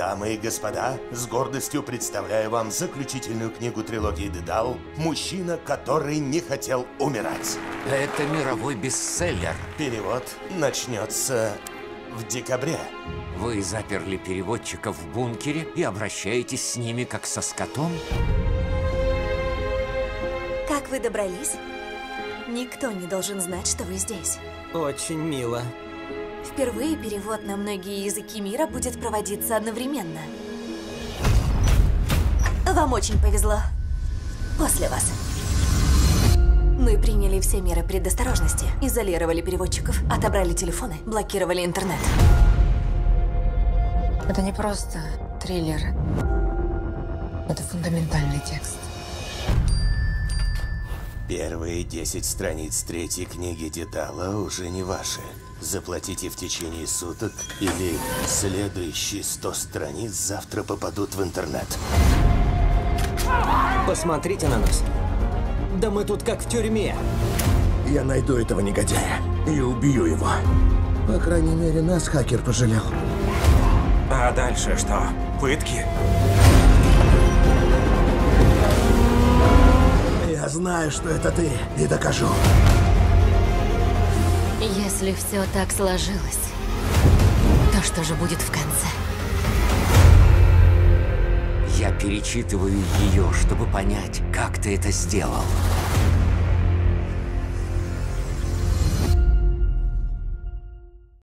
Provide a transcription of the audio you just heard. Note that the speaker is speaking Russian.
Дамы и господа, с гордостью представляю вам заключительную книгу трилогии Дедал «Мужчина, который не хотел умирать». Это мировой бестселлер. Перевод начнется в декабре. Вы заперли переводчиков в бункере и обращаетесь с ними как со скотом? Как вы добрались? Никто не должен знать, что вы здесь. Очень мило. Впервые перевод на многие языки мира будет проводиться одновременно. Вам очень повезло. После вас. Мы приняли все меры предосторожности. Изолировали переводчиков, отобрали телефоны, блокировали интернет. Это не просто триллер. Это фундаментальный текст. Первые 10 страниц третьей книги Дедала уже не ваши. Заплатите в течение суток, или следующие 100 страниц завтра попадут в интернет. Посмотрите на нас. Да мы тут как в тюрьме. Я найду этого негодяя и убью его. По крайней мере, нас хакер пожалел. А дальше что? Пытки? Я знаю, что это ты, и докажу. Если все так сложилось, то что же будет в конце? Я перечитываю ее, чтобы понять, как ты это сделал.